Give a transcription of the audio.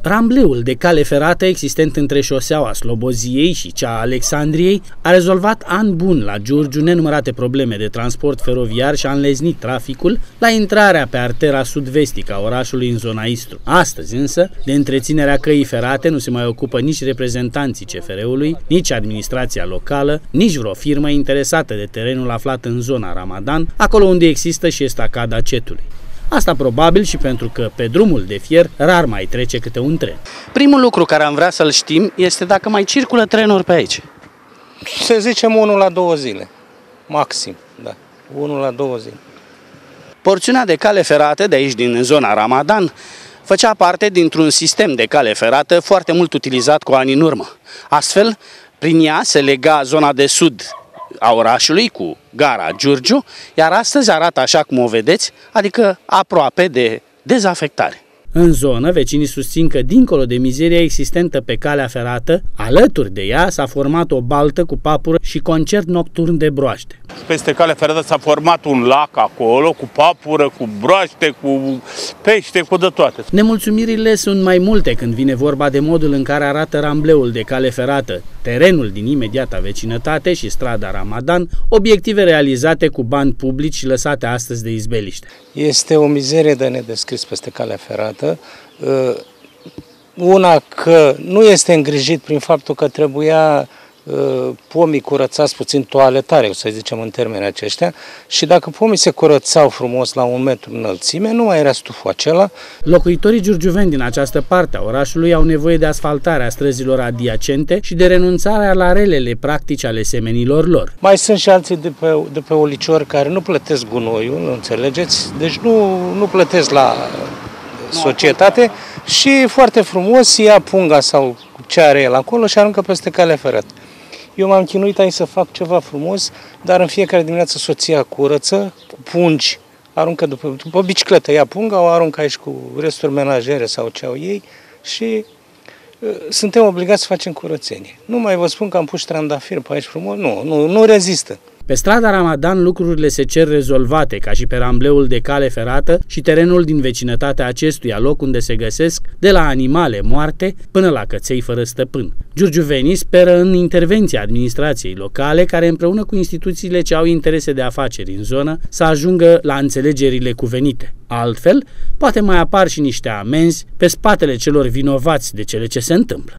Rambleul de cale ferată existent între șoseaua Sloboziei și cea a Alexandriei a rezolvat an bun la Giurgiu nenumărate probleme de transport feroviar și a înleznit traficul la intrarea pe artera sud-vestică a orașului în zona Istru. Astăzi însă, de întreținerea căii ferate nu se mai ocupă nici reprezentanții CFR-ului, nici administrația locală, nici vreo firmă interesată de terenul aflat în zona Ramadan, acolo unde există și estacada cetului. Asta probabil și pentru că pe drumul de fier rar mai trece câte un tren. Primul lucru care am vrea să-l știm este dacă mai circulă trenuri pe aici. Să zicem unul la două zile, maxim, da, unul la două zile. Porțiunea de cale ferată de aici din zona Ramadan făcea parte dintr-un sistem de cale ferată foarte mult utilizat cu ani în urmă. Astfel, prin ea se lega zona de sud a orașului cu gara Giurgiu, iar astăzi arată așa cum o vedeți, adică aproape de dezafectare. În zonă, vecinii susțin că, dincolo de mizeria existentă pe calea ferată, alături de ea s-a format o baltă cu papură și concert nocturn de broaște. Peste calea ferată s-a format un lac acolo, cu papură, cu broaște, cu pește, cu de toate. Nemulțumirile sunt mai multe când vine vorba de modul în care arată rambleul de cale ferată, terenul din imediata vecinătate și strada Ramadan, obiective realizate cu bani publici și lăsate astăzi de izbeliște. Este o mizerie de nedescris peste calea ferată. Uh, una că nu este îngrijit prin faptul că trebuia Uh, pomii curățați puțin toaletare, să zicem în termeni aceștia, și dacă pomii se curățau frumos la un metru înălțime, nu mai era stuful acela. Locuitorii giurgiuveni din această parte a orașului au nevoie de asfaltarea străzilor adiacente și de renunțarea la relele practici ale semenilor lor. Mai sunt și alții de pe, de pe oliciori care nu plătesc gunoiul, nu înțelegeți? Deci nu, nu plătesc la societate și foarte frumos ia punga sau ce are el acolo și aruncă peste calea ferată. Eu m-am chinuit aici să fac ceva frumos, dar în fiecare dimineață soția curăță, cu pungi, aruncă după, după bicicletă, ia punga, o aruncă aici cu resturi menajere sau ce au ei și uh, suntem obligați să facem curățenie. Nu mai vă spun că am pus ștrandafir pe aici frumos, nu, nu, nu rezistă. Pe strada Ramadan lucrurile se cer rezolvate, ca și pe rambleul de cale ferată și terenul din vecinătatea acestuia, loc unde se găsesc de la animale moarte până la căței fără stăpân. Giurgiuvenii speră în intervenția administrației locale, care împreună cu instituțiile ce au interese de afaceri în zonă, să ajungă la înțelegerile cuvenite. Altfel, poate mai apar și niște amenzi pe spatele celor vinovați de cele ce se întâmplă.